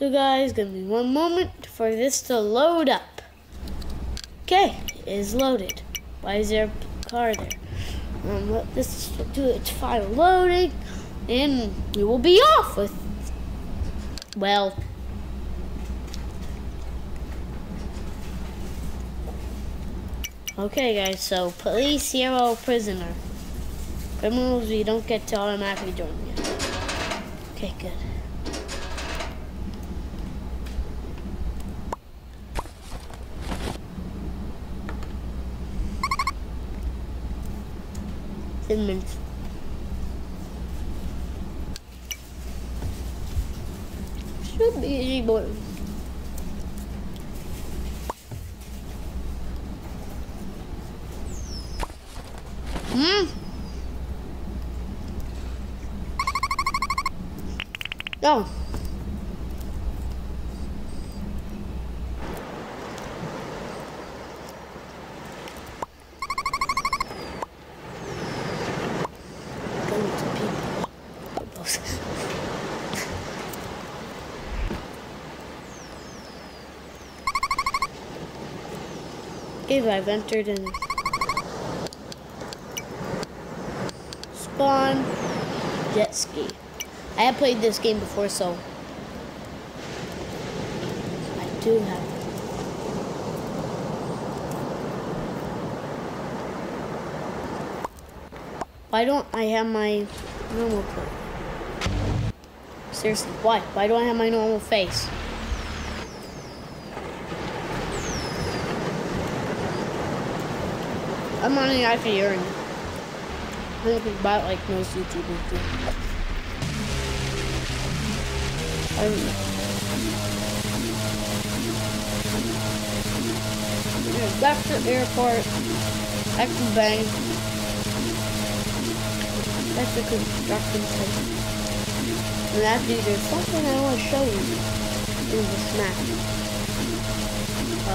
So guys, gonna be one moment for this to load up. Okay, it is loaded. Why is there a car there? Um, let this do its final loading, and we will be off with, well, Okay guys, so police, hero, prisoner. Criminals we don't get to automatically join yet. Okay, good. Ten minutes. Should be easy, boy. Hmm. No. If I've entered in spawn jet ski. I have played this game before, so I do have. Why don't I have my normal plate? Seriously, why? Why don't I have my normal face? I'm out of urine. I think about like most YouTubers do. I don't know. Back to the airport. Back the bank. Back to construction site. And after there's something I want to show you in this map.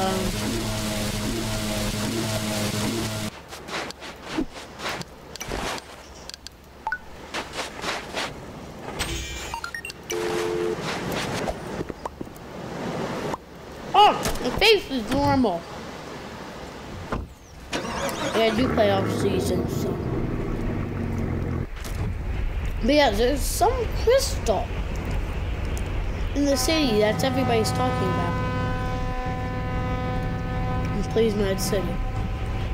Um, Oh, my face is normal. Yeah, I do play off season, so. But yeah, there's some crystal in the city that's everybody's talking about. And please, Mad City.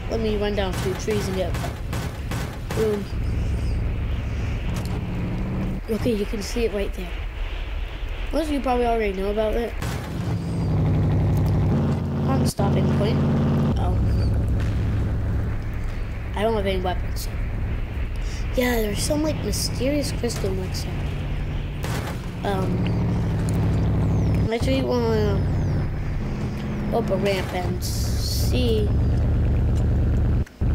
Let me run down through trees and get. Boom. Okay, you can see it right there. Most of you probably already know about it on stopping point. Oh. I don't have any weapons. Yeah, there's some like mysterious crystal to Um. Actually, wanna up a ramp and see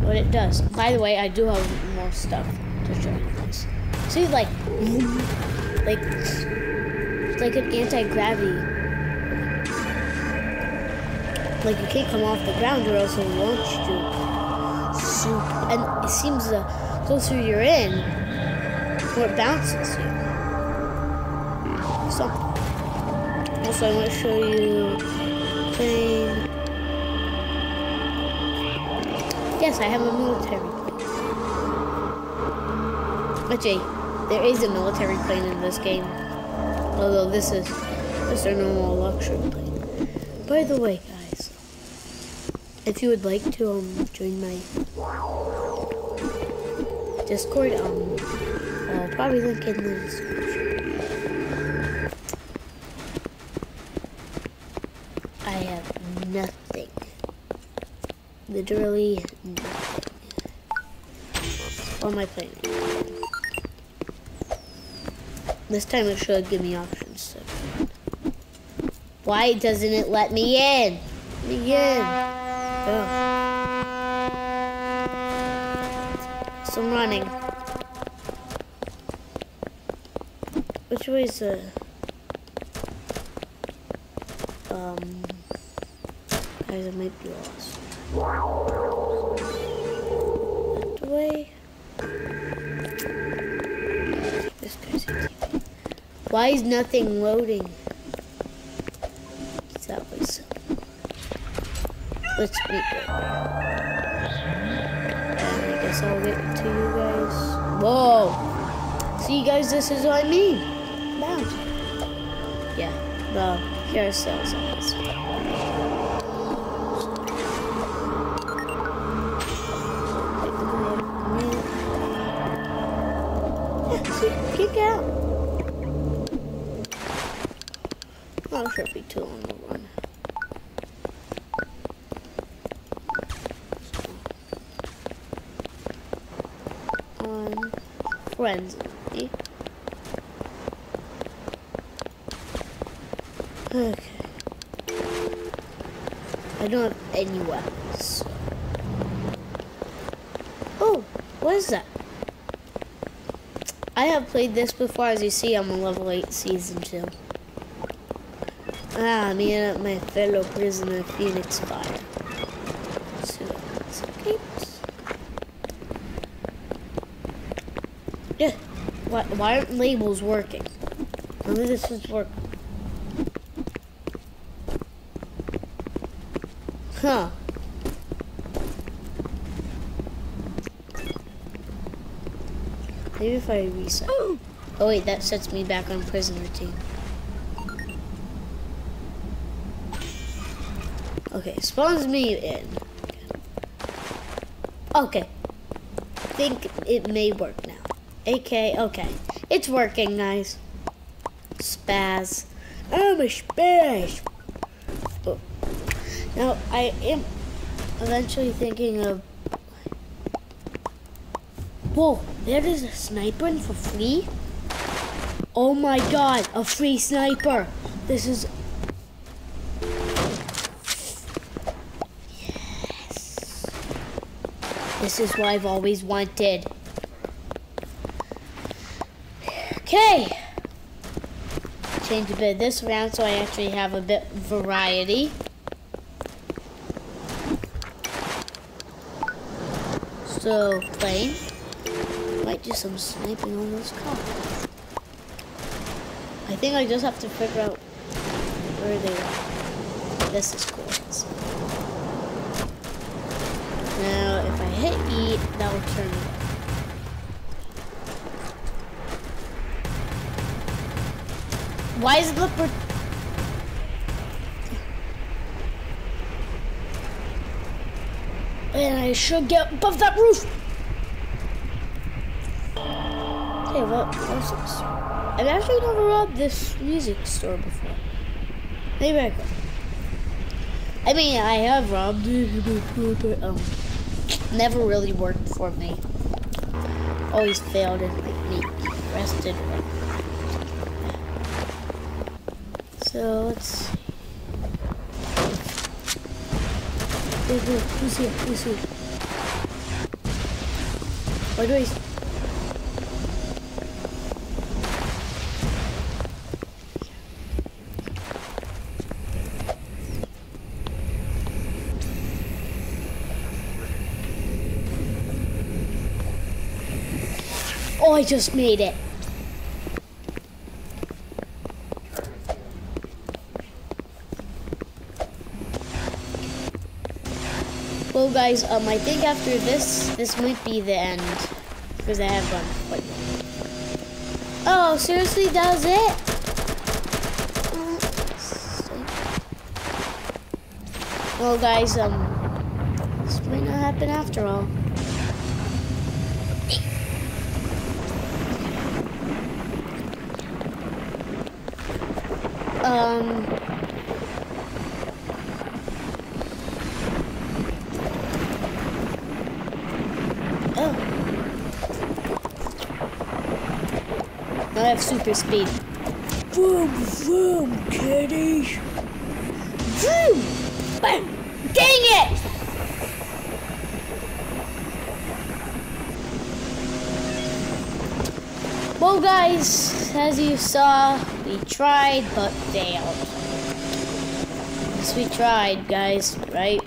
what it does. By the way, I do have more stuff to show you guys. See, like, like, it's like an anti-gravity like you can't come off the ground or else it'll launch you. Soup. And it seems the closer you're in, the more it bounces you. So, also I want to show you plane. Yes, I have a military plane. Actually, there is a military plane in this game. Although this is just a normal luxury plane. By the way, if you would like to um join my Discord, um, I'll probably link in the description. I have nothing. Literally nothing. What am I playing? This time it should give me options. So. Why doesn't it let me in? Let me in. Ugh. So I'm running. Which way is the... Um... Guys, I might be lost. That way? This guy's. Why is nothing loading? Let's be good. I guess I'll get to you guys. Whoa! See, you guys, this is what I mean. Bounce. Yeah, the carousels on this. Kick out. Oh, should be too long to run. On frenzy. Okay. I don't have any weapons. Oh, what is that? I have played this before. As you see, I'm on level 8 season 2. Ah, me and my fellow prisoner Phoenix Fire. So, escapes. Yeah. Why, why aren't labels working? Of this is working. Huh. Maybe if I reset. Oh wait, that sets me back on prisoner team. Okay, spawns me in. Okay. Think it may work. AK, okay. It's working, guys. Spaz. I'm a spaz. Oh. Now, I am eventually thinking of... Whoa, there is a sniper for free? Oh my god, a free sniper. This is... Yes. This is what I've always wanted. Okay. Change a bit this around so I actually have a bit variety. So, plane. Might do some sniping on those cars. I think I just have to figure out where they are. This is cool. Now, if I hit E, that will turn it off. Why is the per- And I should get above that roof. Okay, what what's this? I've actually never robbed this music store before. Maybe I could. I mean, I have robbed it, but um, never really worked for me. Always failed and like me arrested. So let's see. Wait, wait, who's here? Who's here? Why do I? Oh, I just made it. Well, guys, um, I think after this, this might be the end because I have gone quite long. Oh, seriously, that was it? Well, guys, um, this might not happen after all. Um. Have super speed. Vroom, vroom, kitty. Vroom! Bam! Dang it! Well, guys, as you saw, we tried but failed. Yes, we tried, guys, right?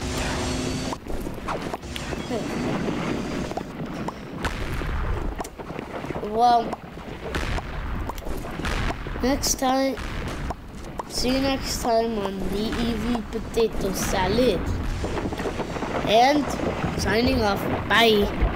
Hmm. Well, next time, See you next time on the Evil Potato Salad. And signing off. Bye.